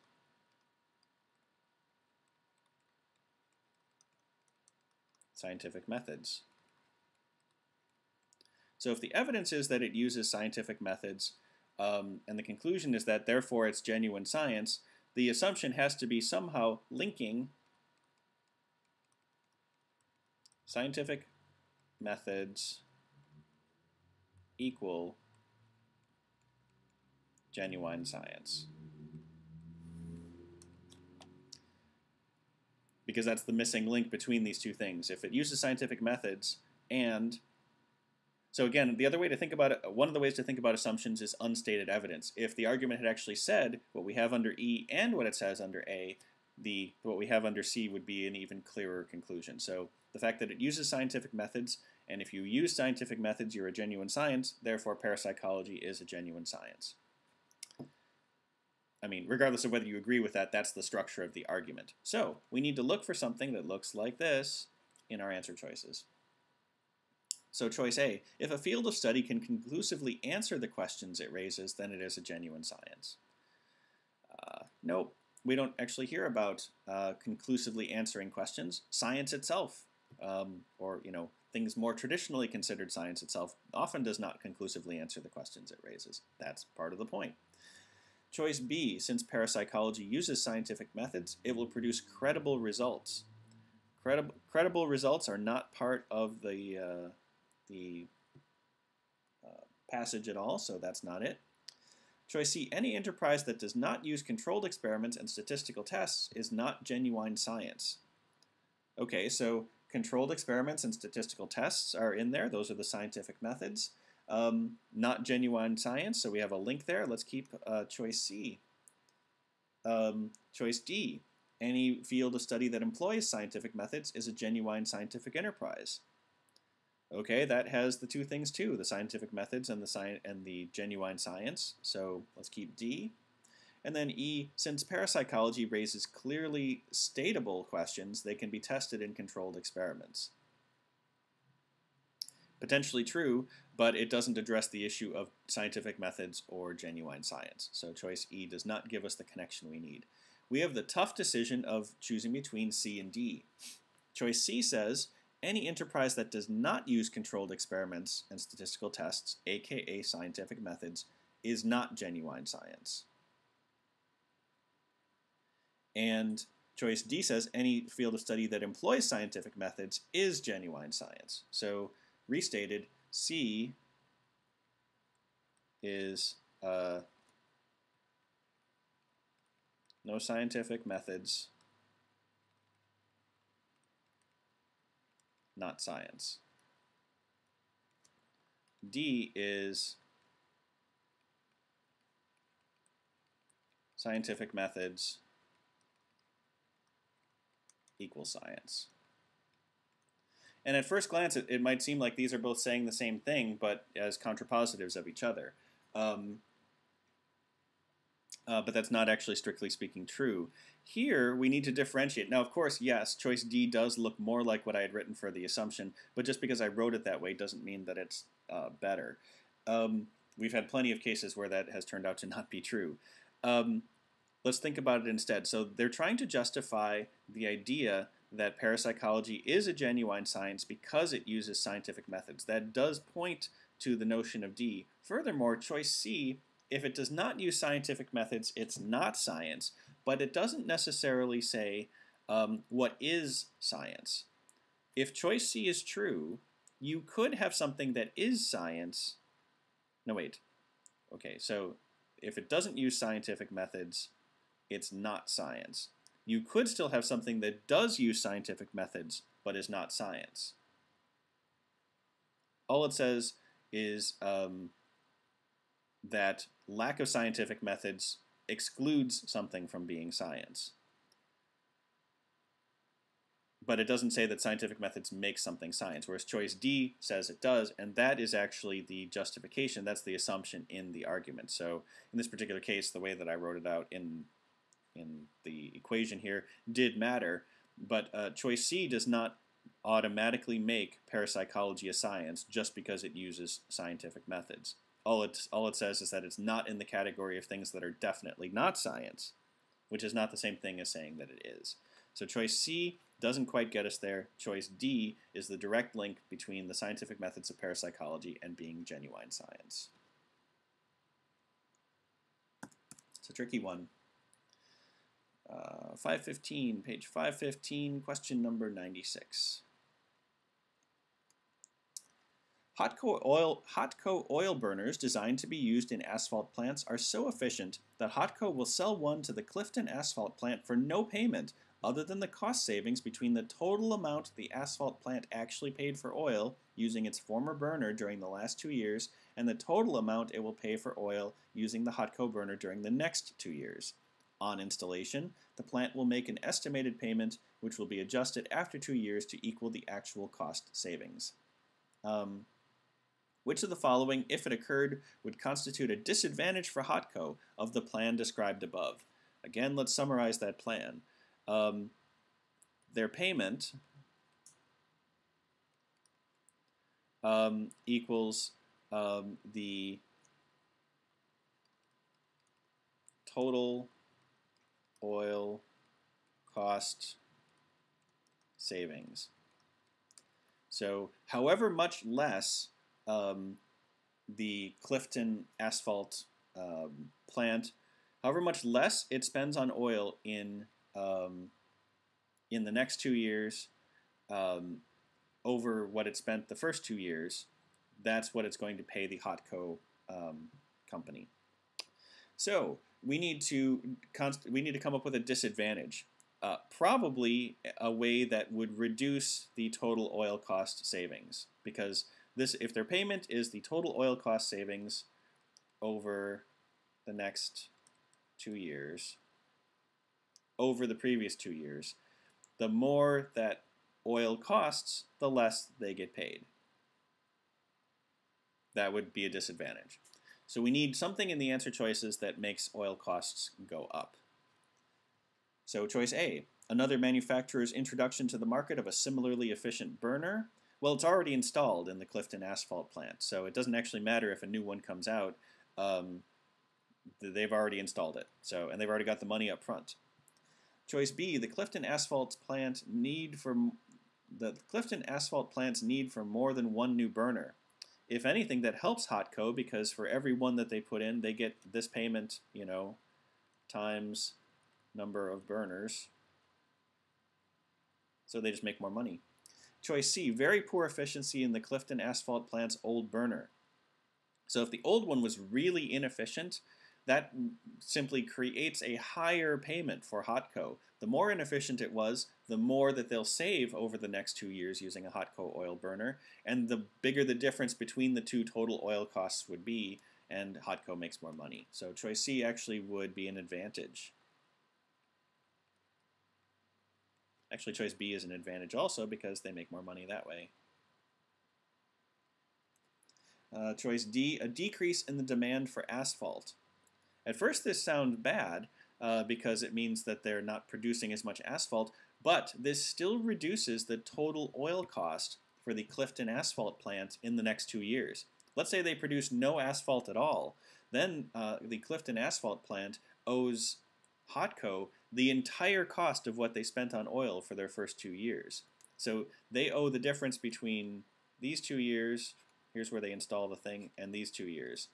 scientific methods. So if the evidence is that it uses scientific methods, um, and the conclusion is that therefore it's genuine science, the assumption has to be somehow linking scientific methods equal genuine science. Because that's the missing link between these two things. If it uses scientific methods and so again, the other way to think about it, one of the ways to think about assumptions is unstated evidence. If the argument had actually said what we have under E and what it says under A, the what we have under C would be an even clearer conclusion. So the fact that it uses scientific methods, and if you use scientific methods, you're a genuine science, therefore parapsychology is a genuine science. I mean, regardless of whether you agree with that, that's the structure of the argument. So we need to look for something that looks like this in our answer choices. So choice A, if a field of study can conclusively answer the questions it raises, then it is a genuine science. Uh, nope, we don't actually hear about uh, conclusively answering questions. Science itself, um, or you know, things more traditionally considered science itself, often does not conclusively answer the questions it raises. That's part of the point. Choice B, since parapsychology uses scientific methods, it will produce credible results. Credible, credible results are not part of the, uh, the uh, passage at all, so that's not it. Choice C, any enterprise that does not use controlled experiments and statistical tests is not genuine science. Okay, so controlled experiments and statistical tests are in there. Those are the scientific methods. Um, not genuine science, so we have a link there. Let's keep uh, choice C. Um, choice D, any field of study that employs scientific methods is a genuine scientific enterprise. Okay, that has the two things too, the scientific methods and the, sci and the genuine science. So let's keep D. And then E, since parapsychology raises clearly statable questions, they can be tested in controlled experiments. Potentially true, but it doesn't address the issue of scientific methods or genuine science. So choice E does not give us the connection we need. We have the tough decision of choosing between C and D. Choice C says, any enterprise that does not use controlled experiments and statistical tests, aka scientific methods, is not genuine science. And choice D says any field of study that employs scientific methods is genuine science. So restated, C is uh, no scientific methods not science. D is scientific methods equal science. And at first glance, it, it, might seem like these are both saying the same thing, but as contrapositives of each other. Um, uh, but that's not actually strictly speaking true. Here, we need to differentiate. Now, of course, yes, choice D does look more like what I had written for the assumption, but just because I wrote it that way doesn't mean that it's uh, better. Um, we've had plenty of cases where that has turned out to not be true. Um, let's think about it instead. So they're trying to justify the idea that parapsychology is a genuine science because it uses scientific methods. That does point to the notion of D. Furthermore, choice C if it does not use scientific methods, it's not science, but it doesn't necessarily say um, what is science. If choice C is true, you could have something that is science. No, wait. Okay, so if it doesn't use scientific methods, it's not science. You could still have something that does use scientific methods, but is not science. All it says is um, that lack of scientific methods excludes something from being science. But it doesn't say that scientific methods make something science, whereas choice D says it does, and that is actually the justification, that's the assumption in the argument. So in this particular case, the way that I wrote it out in, in the equation here did matter, but uh, choice C does not automatically make parapsychology a science just because it uses scientific methods all it all it says is that it's not in the category of things that are definitely not science, which is not the same thing as saying that it is. So choice C doesn't quite get us there. Choice D is the direct link between the scientific methods of parapsychology and being genuine science. It's a tricky one. Uh, 515, page 515, question number 96. Hotco oil, Hotco oil burners designed to be used in asphalt plants are so efficient that Hotco will sell one to the Clifton asphalt plant for no payment other than the cost savings between the total amount the asphalt plant actually paid for oil using its former burner during the last two years and the total amount it will pay for oil using the Hotco burner during the next two years. On installation, the plant will make an estimated payment which will be adjusted after two years to equal the actual cost savings. Um, which of the following, if it occurred, would constitute a disadvantage for Hotco of the plan described above? Again, let's summarize that plan. Um, their payment um, equals um, the total oil cost savings. So however much less um, the Clifton asphalt um, plant, however much less it spends on oil in um, in the next two years um, over what it spent the first two years, that's what it's going to pay the Hotco um, company. So we need to we need to come up with a disadvantage. Uh, probably a way that would reduce the total oil cost savings because this if their payment is the total oil cost savings over the next two years over the previous two years, the more that oil costs, the less they get paid. That would be a disadvantage. So we need something in the answer choices that makes oil costs go up. So choice A, another manufacturer's introduction to the market of a similarly efficient burner. Well, it's already installed in the Clifton asphalt plant, so it doesn't actually matter if a new one comes out. Um, they've already installed it, so and they've already got the money up front. Choice B, the Clifton asphalt plant need for the Clifton asphalt plant's need for more than one new burner. If anything, that helps Hotco because for every one that they put in, they get this payment, you know, times number of burners. So they just make more money. Choice C, very poor efficiency in the Clifton asphalt plant's old burner. So if the old one was really inefficient, that simply creates a higher payment for Hotco. The more inefficient it was, the more that they'll save over the next two years using a Hotco oil burner, and the bigger the difference between the two total oil costs would be, and Hotco makes more money. So choice C actually would be an advantage. Actually, choice B is an advantage also because they make more money that way. Uh, choice D, a decrease in the demand for asphalt. At first this sounds bad uh, because it means that they're not producing as much asphalt, but this still reduces the total oil cost for the Clifton asphalt plant in the next two years. Let's say they produce no asphalt at all. Then uh, the Clifton asphalt plant owes Hotco the entire cost of what they spent on oil for their first two years. So they owe the difference between these two years, here's where they install the thing, and these two years.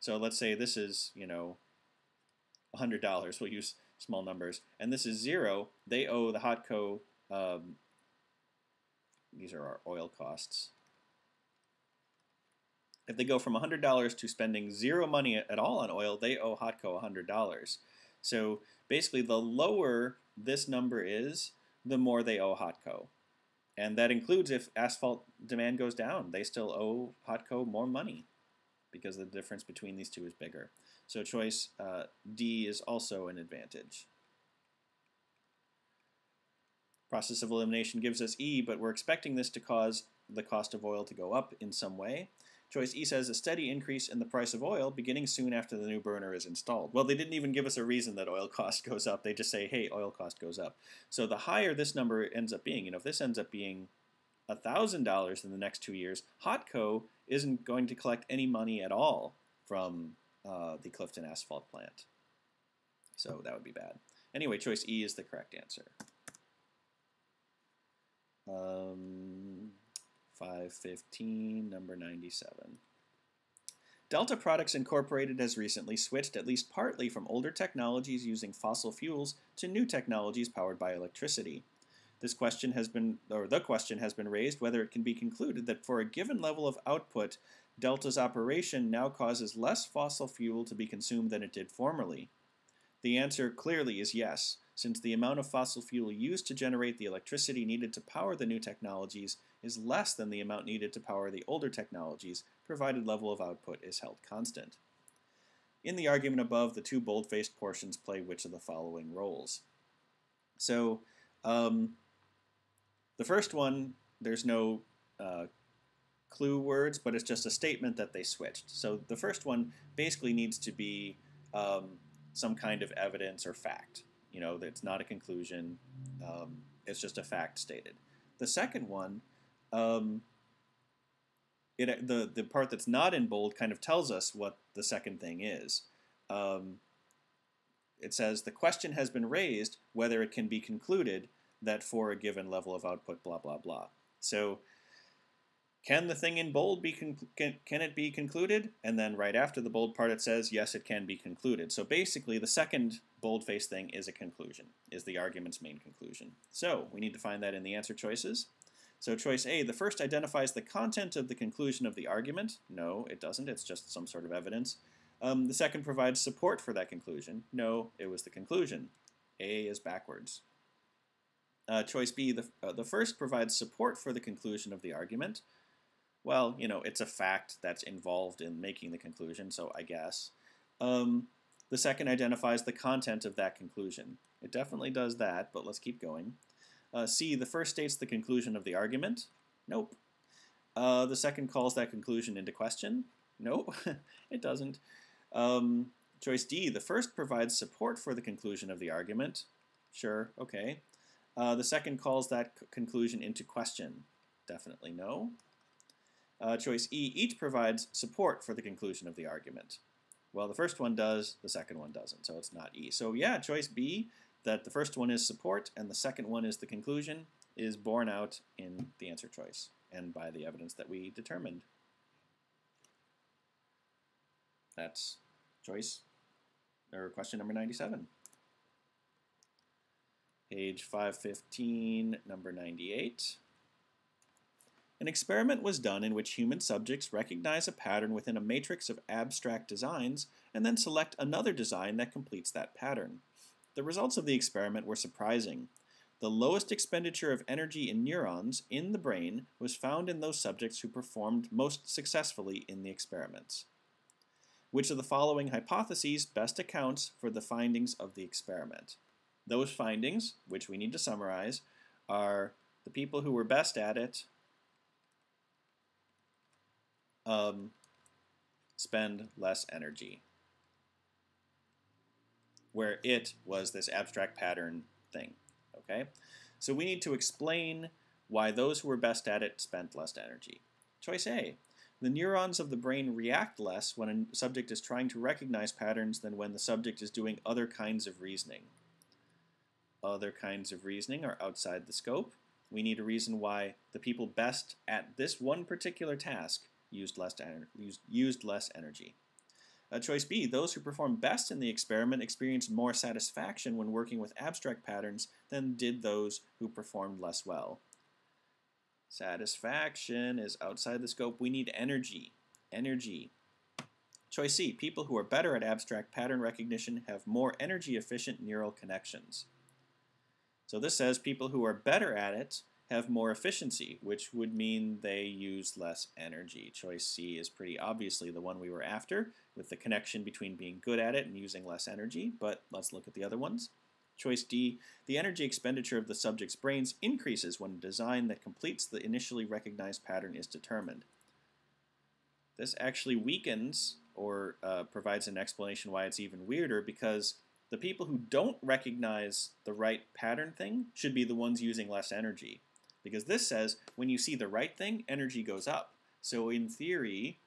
So let's say this is, you know, $100. We'll use small numbers. And this is zero. They owe the Hotco, um, these are our oil costs. If they go from $100 to spending zero money at all on oil, they owe Hotco $100. So basically, the lower this number is, the more they owe Hotco. And that includes if asphalt demand goes down, they still owe Hotco more money because the difference between these two is bigger. So choice uh, D is also an advantage. Process of elimination gives us E, but we're expecting this to cause the cost of oil to go up in some way. Choice E says a steady increase in the price of oil beginning soon after the new burner is installed. Well, they didn't even give us a reason that oil cost goes up. They just say, hey, oil cost goes up. So the higher this number ends up being, you know, if this ends up being $1,000 in the next two years, Hotco isn't going to collect any money at all from uh, the Clifton asphalt plant. So that would be bad. Anyway, choice E is the correct answer. Um, 515, number 97. Delta Products Incorporated has recently switched at least partly from older technologies using fossil fuels to new technologies powered by electricity. This question has been, or the question has been raised whether it can be concluded that for a given level of output, Delta's operation now causes less fossil fuel to be consumed than it did formerly. The answer clearly is yes, since the amount of fossil fuel used to generate the electricity needed to power the new technologies is less than the amount needed to power the older technologies, provided level of output is held constant. In the argument above, the two bold-faced portions play which of the following roles. So, um, the first one, there's no uh, clue words, but it's just a statement that they switched. So the first one basically needs to be um, some kind of evidence or fact. You know, it's not a conclusion. Um, it's just a fact stated. The second one um, it the the part that's not in bold kind of tells us what the second thing is. Um, it says the question has been raised whether it can be concluded that for a given level of output, blah blah blah. So can the thing in bold be can, can it be concluded? And then right after the bold part it says yes it can be concluded. So basically the second bold-faced thing is a conclusion, is the argument's main conclusion. So we need to find that in the answer choices. So choice A, the first identifies the content of the conclusion of the argument. No, it doesn't. It's just some sort of evidence. Um, the second provides support for that conclusion. No, it was the conclusion. A is backwards. Uh, choice B, the, uh, the first provides support for the conclusion of the argument. Well, you know, it's a fact that's involved in making the conclusion, so I guess. Um, the second identifies the content of that conclusion. It definitely does that, but let's keep going. Uh, C, the first states the conclusion of the argument. Nope. Uh, the second calls that conclusion into question. Nope, it doesn't. Um, choice D, the first provides support for the conclusion of the argument. Sure, okay. Uh, the second calls that conclusion into question. Definitely no. Uh, choice E, each provides support for the conclusion of the argument. Well, the first one does, the second one doesn't, so it's not E. So yeah, choice B that the first one is support and the second one is the conclusion is borne out in the answer choice and by the evidence that we determined. That's choice or question number 97. Page 515, number 98. An experiment was done in which human subjects recognize a pattern within a matrix of abstract designs and then select another design that completes that pattern. The results of the experiment were surprising. The lowest expenditure of energy in neurons in the brain was found in those subjects who performed most successfully in the experiments. Which of the following hypotheses best accounts for the findings of the experiment? Those findings, which we need to summarize, are the people who were best at it um, spend less energy where it was this abstract pattern thing. Okay, so we need to explain why those who were best at it spent less energy. Choice A. The neurons of the brain react less when a subject is trying to recognize patterns than when the subject is doing other kinds of reasoning. Other kinds of reasoning are outside the scope. We need a reason why the people best at this one particular task used less, used, used less energy. Uh, choice B, those who performed best in the experiment experienced more satisfaction when working with abstract patterns than did those who performed less well. Satisfaction is outside the scope. We need energy. Energy. Choice C, people who are better at abstract pattern recognition have more energy efficient neural connections. So this says people who are better at it have more efficiency, which would mean they use less energy. Choice C is pretty obviously the one we were after, with the connection between being good at it and using less energy, but let's look at the other ones. Choice D, the energy expenditure of the subject's brains increases when a design that completes the initially recognized pattern is determined. This actually weakens or uh, provides an explanation why it's even weirder because the people who don't recognize the right pattern thing should be the ones using less energy. Because this says when you see the right thing, energy goes up. So in theory,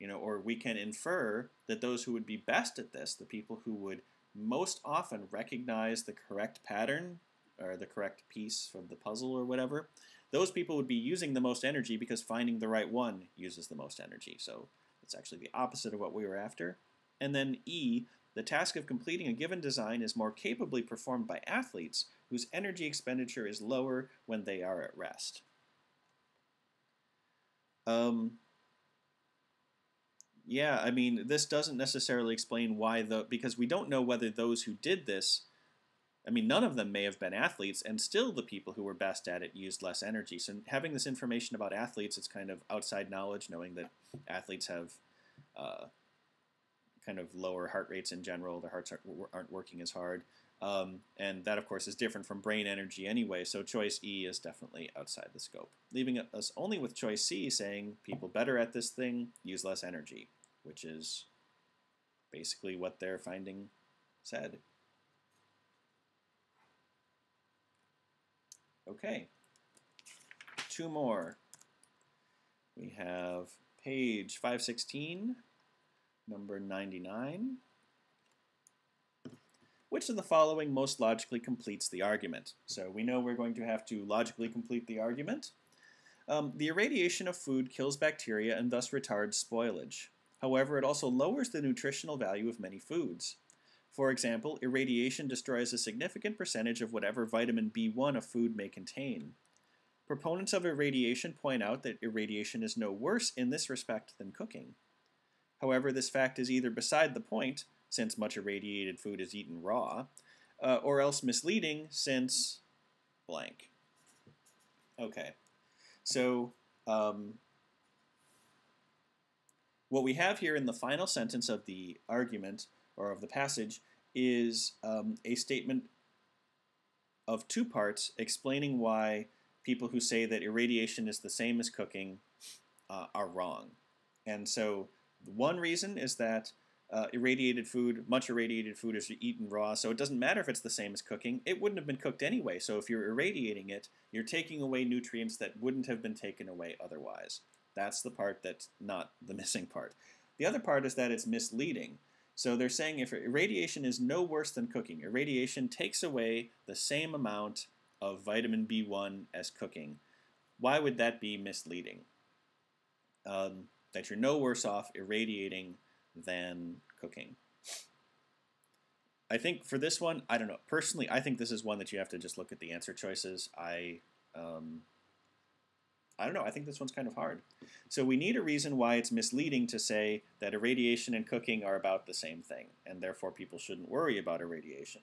you know, or we can infer that those who would be best at this, the people who would most often recognize the correct pattern or the correct piece from the puzzle or whatever, those people would be using the most energy because finding the right one uses the most energy. So it's actually the opposite of what we were after. And then E, the task of completing a given design is more capably performed by athletes whose energy expenditure is lower when they are at rest. Um, yeah, I mean, this doesn't necessarily explain why the because we don't know whether those who did this, I mean, none of them may have been athletes, and still the people who were best at it used less energy. So having this information about athletes, it's kind of outside knowledge, knowing that athletes have uh, kind of lower heart rates in general. Their hearts aren't, aren't working as hard. Um, and that, of course, is different from brain energy anyway, so choice E is definitely outside the scope. Leaving us only with choice C saying people better at this thing use less energy, which is basically what their finding said. Okay, two more. We have page 516, number 99. Which of the following most logically completes the argument? So we know we're going to have to logically complete the argument. Um, the irradiation of food kills bacteria and thus retards spoilage. However, it also lowers the nutritional value of many foods. For example, irradiation destroys a significant percentage of whatever vitamin B1 a food may contain. Proponents of irradiation point out that irradiation is no worse in this respect than cooking. However, this fact is either beside the point, since much irradiated food is eaten raw, uh, or else misleading since blank. Okay, so um, what we have here in the final sentence of the argument or of the passage is um, a statement of two parts explaining why people who say that irradiation is the same as cooking uh, are wrong. And so one reason is that uh, irradiated food, much irradiated food is eaten raw, so it doesn't matter if it's the same as cooking. It wouldn't have been cooked anyway, so if you're irradiating it, you're taking away nutrients that wouldn't have been taken away otherwise. That's the part that's not the missing part. The other part is that it's misleading. So they're saying if irradiation is no worse than cooking, irradiation takes away the same amount of vitamin B1 as cooking. Why would that be misleading? Um, that you're no worse off irradiating than cooking. I think for this one, I don't know. Personally, I think this is one that you have to just look at the answer choices. I, um, I don't know. I think this one's kind of hard. So we need a reason why it's misleading to say that irradiation and cooking are about the same thing, and therefore people shouldn't worry about irradiation.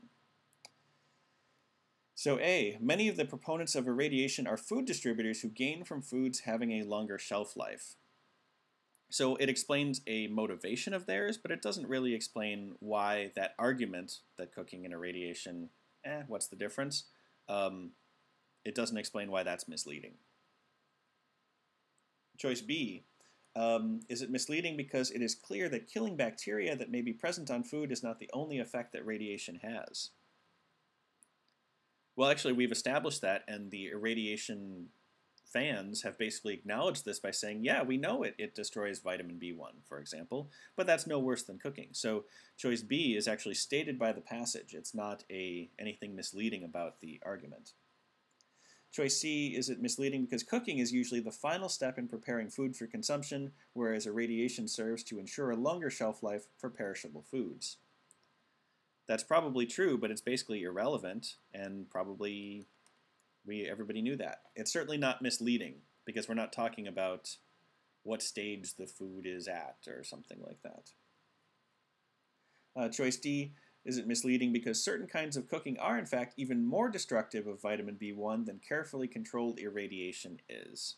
So A, many of the proponents of irradiation are food distributors who gain from foods having a longer shelf life. So it explains a motivation of theirs, but it doesn't really explain why that argument that cooking and irradiation, eh, what's the difference? Um, it doesn't explain why that's misleading. Choice B, um, is it misleading because it is clear that killing bacteria that may be present on food is not the only effect that radiation has? Well, actually, we've established that, and the irradiation fans have basically acknowledged this by saying, yeah, we know it, it destroys vitamin B1, for example, but that's no worse than cooking. So choice B is actually stated by the passage. It's not a anything misleading about the argument. Choice C, is it misleading because cooking is usually the final step in preparing food for consumption, whereas irradiation serves to ensure a longer shelf life for perishable foods. That's probably true, but it's basically irrelevant and probably we everybody knew that. It's certainly not misleading because we're not talking about what stage the food is at or something like that. Uh, choice D, is it misleading because certain kinds of cooking are in fact even more destructive of vitamin B1 than carefully controlled irradiation is?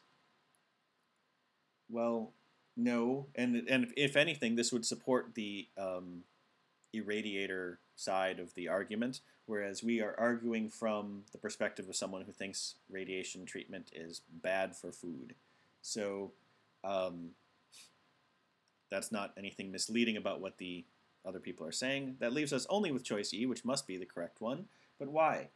Well, no, and and if anything, this would support the um, irradiator side of the argument, whereas we are arguing from the perspective of someone who thinks radiation treatment is bad for food. So um, that's not anything misleading about what the other people are saying. That leaves us only with choice E, which must be the correct one. But why?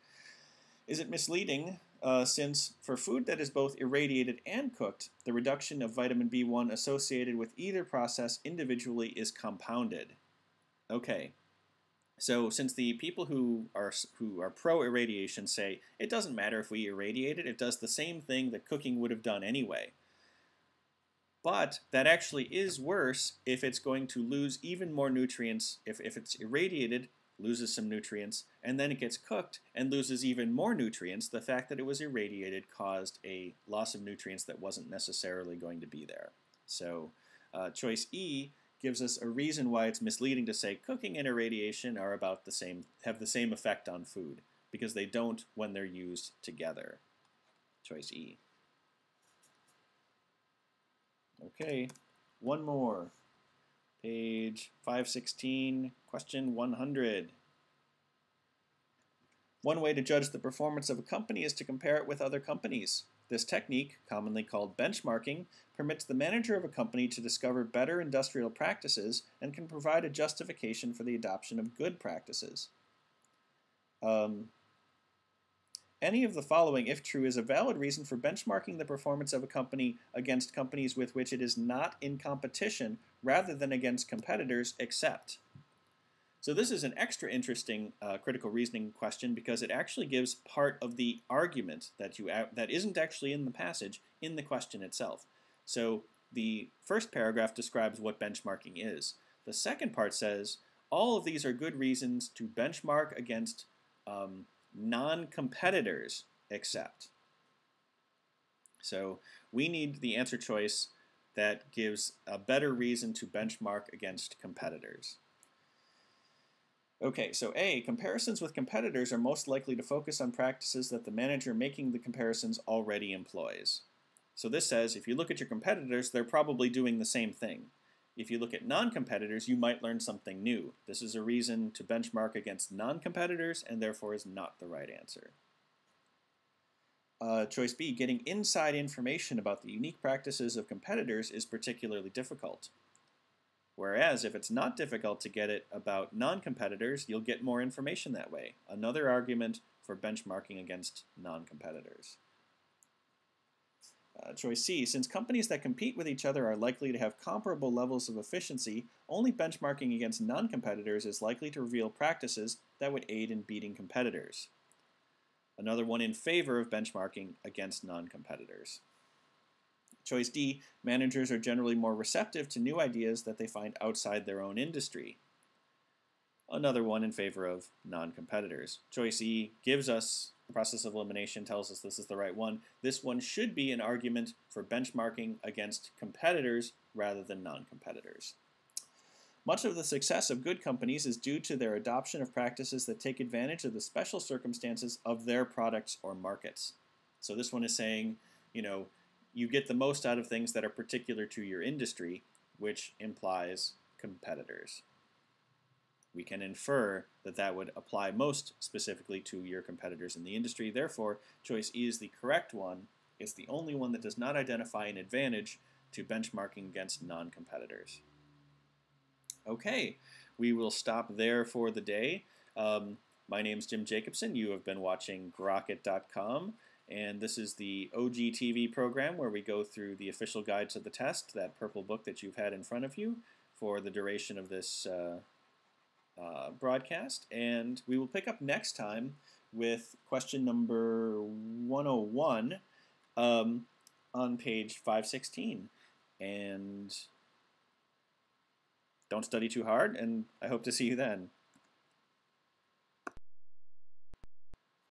Is it misleading uh, since for food that is both irradiated and cooked, the reduction of vitamin B1 associated with either process individually is compounded? Okay, So since the people who are who are pro irradiation say it doesn't matter if we irradiate it, it does the same thing that cooking would have done anyway. But that actually is worse if it's going to lose even more nutrients. If, if it's irradiated, loses some nutrients, and then it gets cooked and loses even more nutrients. The fact that it was irradiated caused a loss of nutrients that wasn't necessarily going to be there. So uh, choice E gives us a reason why it's misleading to say cooking and irradiation are about the same, have the same effect on food, because they don't when they're used together. Choice E. Okay, one more. Page 516, question 100. One way to judge the performance of a company is to compare it with other companies. This technique, commonly called benchmarking, permits the manager of a company to discover better industrial practices and can provide a justification for the adoption of good practices. Um, any of the following, if true, is a valid reason for benchmarking the performance of a company against companies with which it is not in competition rather than against competitors except. So this is an extra interesting uh, critical reasoning question because it actually gives part of the argument that you that isn't actually in the passage in the question itself. So the first paragraph describes what benchmarking is. The second part says all of these are good reasons to benchmark against um, non-competitors except. So we need the answer choice that gives a better reason to benchmark against competitors. Okay, so A, comparisons with competitors are most likely to focus on practices that the manager making the comparisons already employs. So this says if you look at your competitors, they're probably doing the same thing. If you look at non-competitors, you might learn something new. This is a reason to benchmark against non-competitors and therefore is not the right answer. Uh, choice B, getting inside information about the unique practices of competitors is particularly difficult. Whereas if it's not difficult to get it about non-competitors, you'll get more information that way. Another argument for benchmarking against non-competitors. Uh, choice C, since companies that compete with each other are likely to have comparable levels of efficiency, only benchmarking against non-competitors is likely to reveal practices that would aid in beating competitors. Another one in favor of benchmarking against non-competitors. Choice D, managers are generally more receptive to new ideas that they find outside their own industry. Another one in favor of non-competitors. Choice E gives us process of elimination tells us this is the right one. This one should be an argument for benchmarking against competitors rather than non-competitors. Much of the success of good companies is due to their adoption of practices that take advantage of the special circumstances of their products or markets. So this one is saying, you know, you get the most out of things that are particular to your industry, which implies competitors we can infer that that would apply most specifically to your competitors in the industry. Therefore, choice E is the correct one. It's the only one that does not identify an advantage to benchmarking against non-competitors. Okay, we will stop there for the day. Um, my name is Jim Jacobson. You have been watching Grockit.com, and this is the OGTV program where we go through the official guide to the test, that purple book that you've had in front of you for the duration of this uh, uh, broadcast. And we will pick up next time with question number 101 um, on page 516. And don't study too hard, and I hope to see you then.